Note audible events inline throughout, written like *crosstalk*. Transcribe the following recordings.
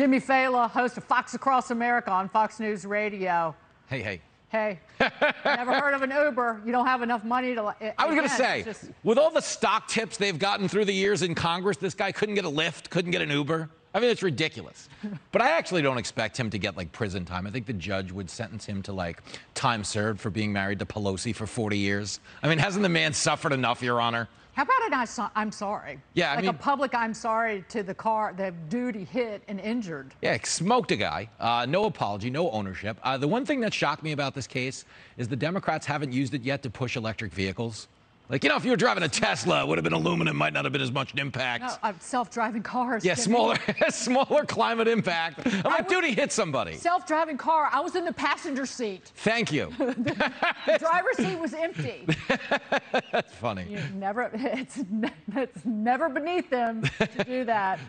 Jimmy Failla, host of Fox Across America on Fox News Radio. Hey, hey. Hey, *laughs* never heard of an Uber. You don't have enough money to. Uh, I was going to say, just... with all the stock tips they've gotten through the years in Congress, this guy couldn't get a Lyft, couldn't get an Uber. I mean, it's ridiculous. *laughs* but I actually don't expect him to get like prison time. I think the judge would sentence him to like time served for being married to Pelosi for 40 years. I mean, hasn't the man suffered enough, Your Honor? How about an I'm sorry? Yeah, I like mean, a public I'm sorry to the car, the dude he hit and injured. Yeah, smoked a guy. Uh, no apology, no ownership. Uh, the one thing that shocked me about this case is the Democrats haven't used it yet to push electric vehicles. Like, you know, if you were driving a Tesla, it would have been aluminum, might not have been as much an impact. No, uh, self-driving cars. Yeah, smaller, *laughs* smaller climate impact. I'm like, dude, he hit somebody. Self-driving car. I was in the passenger seat. Thank you. *laughs* the driver's *laughs* seat was empty. That's funny. You never, *laughs* it's, it's never beneath them to do *laughs* that.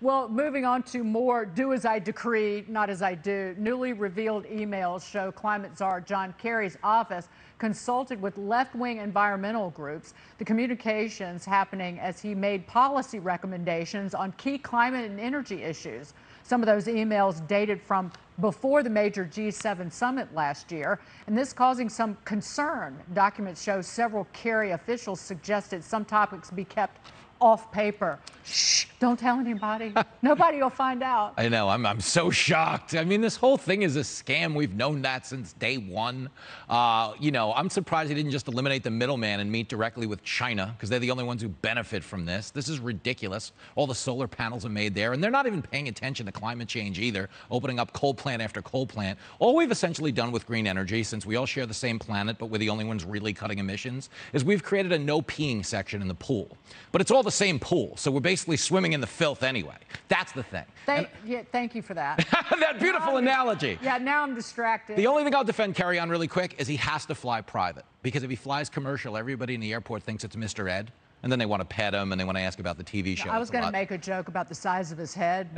Well, moving on to more do as I decree, not as I do. Newly revealed emails show climate czar John Kerry's office consulted with left-wing environmental groups. The communications happening as he made policy recommendations on key climate and energy issues. Some of those emails dated from before the major G7 summit last year, and this causing some concern. Documents show several Kerry officials suggested some topics be kept off paper. Shh, don't tell anybody. *laughs* Nobody will find out. I know. I'm, I'm so shocked. I mean, this whole thing is a scam. We've known that since day one. Uh, you know, I'm surprised he didn't just eliminate the middleman and meet directly with China because they're the only ones who benefit from this. This is ridiculous. All the solar panels are made there, and they're not even paying attention to climate change either, opening up coal plant after coal plant. All we've essentially done with green energy, since we all share the same planet, but we're the only ones really cutting emissions, is we've created a no peeing section in the pool. But it's all the the same pool, so we're basically swimming in the filth anyway. That's the thing. Thank, yeah, thank you for that. *laughs* that beautiful analogy. Yeah, now I'm distracted. The only thing I'll defend Kerry on really quick is he has to fly private because if he flies commercial, everybody in the airport thinks it's Mr. Ed and then they want to pet him and they want to ask about the TV show. I was going to make a joke about the size of his head,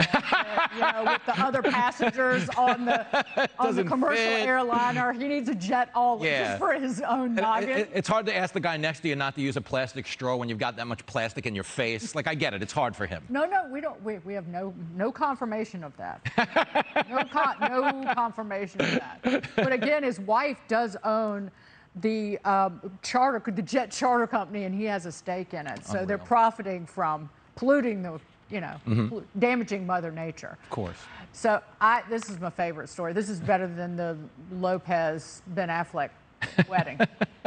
you know, with the other *laughs* passengers on the on the commercial fit. airliner. He needs a jet all yeah. just for his own noggin. It, it, it's hard to ask the guy next to you not to use a plastic straw when you've got that much plastic in your face. Like I get it, it's hard for him. No, no, we don't. We, we have no no confirmation of that. *laughs* no, con, no confirmation of that. But again, his wife does own the um, charter, the jet charter company, and he has a stake in it. So Unreal. they're profiting from polluting the, you know, mm-hmm. damaging Mother Nature. Of course. So I, this is my favorite story. This is better than the Lopez Ben Affleck *laughs* wedding.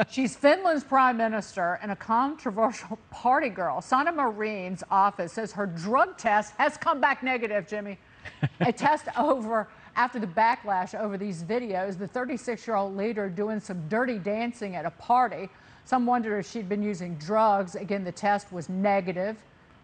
She's Finland's prime minister and a controversial party girl. Sanna Marin's office says her drug test has come back negative, Jimmy. a test *laughs* over after the backlash over these videos, the 36 year old leader doing some dirty dancing at a party. Some wondered if she'd been using drugs. Again, the test was negative.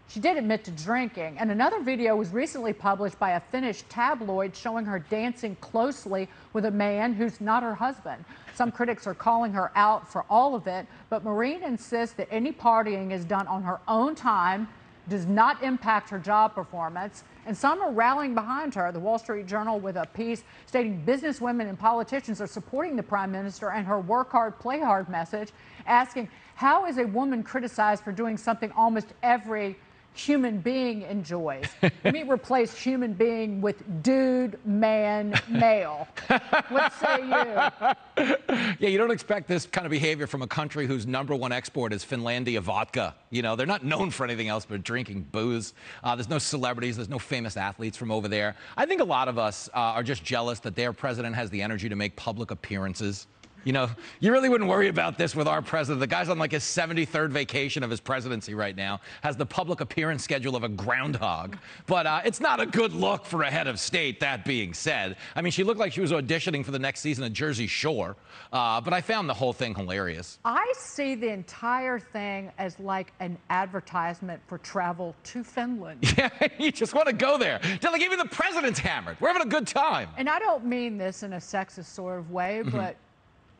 She did admit to drinking. And another video was recently published by a Finnish tabloid showing her dancing closely with a man who's not her husband. Some critics are calling her out for all of it, but Marin insists that any partying is done on her own time does not impact her job performance. And some are rallying behind her. The Wall Street Journal with a piece stating businesswomen and politicians are supporting the prime minister and her work hard, play hard message, asking, how is a woman criticized for doing something almost every human being enjoys. *laughs* Let me replace human being with dude, man, male. what say you? Yeah, you don't expect this kind of behavior from a country whose number one export is Finlandia vodka. You know, they're not known for anything else but drinking booze. Uh, there's no celebrities, there's no famous athletes from over there. I think a lot of us uh, are just jealous that their president has the energy to make public appearances. You know, you really wouldn't worry about this with our president. The guy's on like his 73rd vacation of his presidency right now, has the public appearance schedule of a groundhog. But uh, it's not a good look for a head of state, that being said. I mean, she looked like she was auditioning for the next season of Jersey Shore. Uh, but I found the whole thing hilarious. I see the entire thing as like an advertisement for travel to Finland. *laughs* Yeah, you just want to go there. Like even the president's hammered. We're having a good time. And I don't mean this in a sexist sort of way, mm -hmm.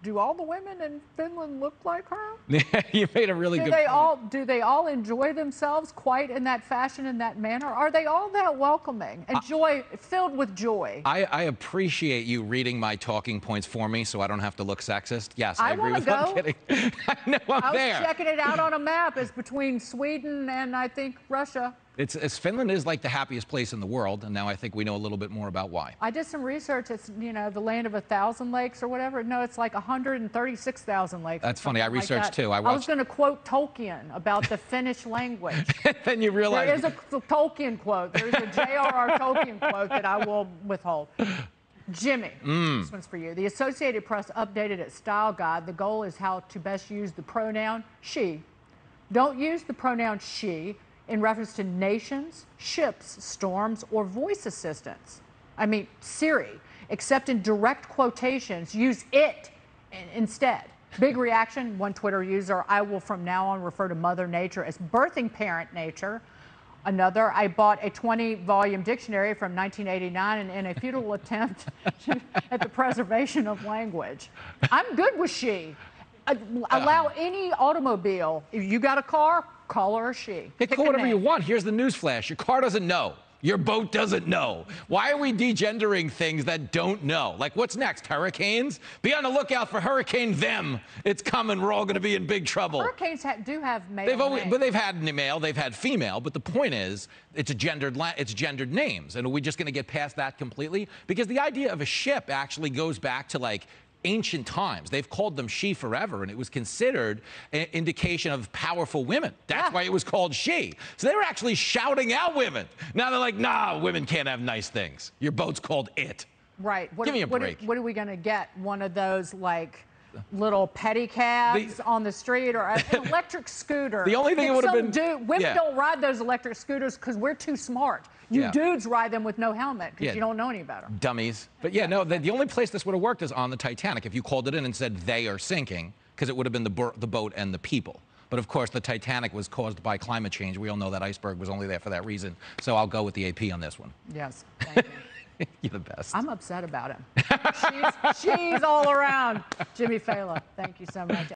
Do all the women in Finland look like her? *laughs* you made a really do good they point. all do they all enjoy themselves quite in that fashion in that manner? Are they all that welcoming and joy filled with joy? I, I, appreciate you reading my talking points for me so I don't have to look sexist. Yes, I, I agree with go. I'm kidding. *laughs* I know I'm I was there. checking it out *laughs* on a map. It's between Sweden and I think Russia. It's, it's Finland is like the happiest place in the world, and now I think we know a little bit more about why. I did some research. It's you know the land of a thousand lakes or whatever. No, it's like 136,000 lakes. That's funny. I something like researched that. too. I was going to quote Tolkien about the Finnish language. *laughs* then you realize There is a Tolkien quote. There's a J.R.R. Tolkien quote that I will withhold. Jimmy, Mm. this one's for you. The Associated Press updated its style guide. The goal is how to best use the pronoun she. Don't use the pronoun she in reference to nations, ships, storms, or voice assistants. I mean, Siri, except in direct quotations, use it instead. Big reaction. One Twitter user, I will from now on refer to Mother Nature as birthing parent nature. Another, I bought a 20 volume dictionary from 1989 and in a futile *laughs* attempt at the preservation of language. I'm good with she. Uh, Allow any automobile, if you got a car, call her a she. Hey, Pick call whatever you want. Here's the news flash. Your car doesn't know. Your boat doesn't know. Why are we degendering things that don't know? Like, what's next? Hurricanes? Be on the lookout for Hurricane Them. It's coming. We're all going to be in big trouble. Hurricanes ha- do have male They've always, names. but they've had male, they've had female. But the point is, it's a gendered, it's gendered names, and are we just going to get past that completely? Because the idea of a ship actually goes back to like ancient times. They've called them she forever, and it was considered an indication of powerful women. That's Yeah. why it was called she. So they were actually shouting out women. Now they're like, nah, women can't have nice things. Your boat's called it. Right. What, Give me a what, break. What are we going to get? One of those like little pedicabs on the street or an *laughs* electric scooter? The only thing it would've been- Dude, women yeah. don't ride those electric scooters because we're too smart. You Yeah. dudes ride them with no helmet because Yeah. you don't know any better. dummies. But yeah, no, the, the only place this would have worked is on the Titanic. If you called it in and said they are sinking, because it would have been the, the boat and the people. But of course, the Titanic was caused by climate change. We all know that iceberg was only there for that reason. So I'll go with the AP on this one. Yes. *laughs* You're the best. I'm upset about him. she's, she's all around. Jimmy Failla, thank you so much.